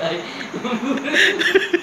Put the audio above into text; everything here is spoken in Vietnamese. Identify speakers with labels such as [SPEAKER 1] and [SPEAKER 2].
[SPEAKER 1] đấy